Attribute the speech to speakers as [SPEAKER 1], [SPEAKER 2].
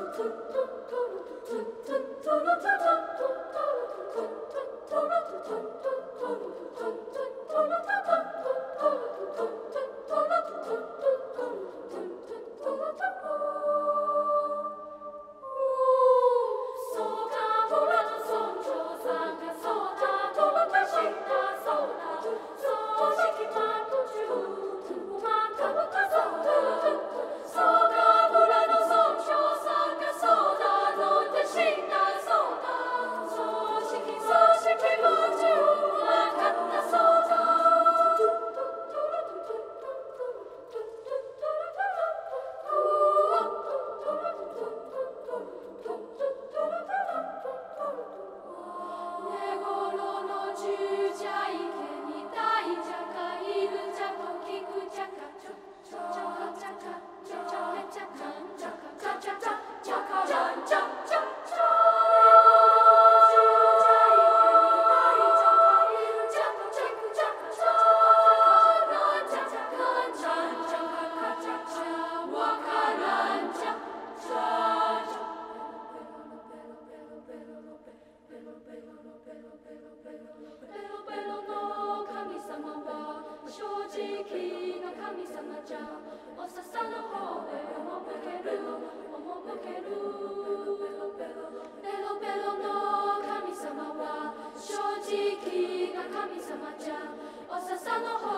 [SPEAKER 1] tu tu tu tu tu tu tu tu tu stanowczo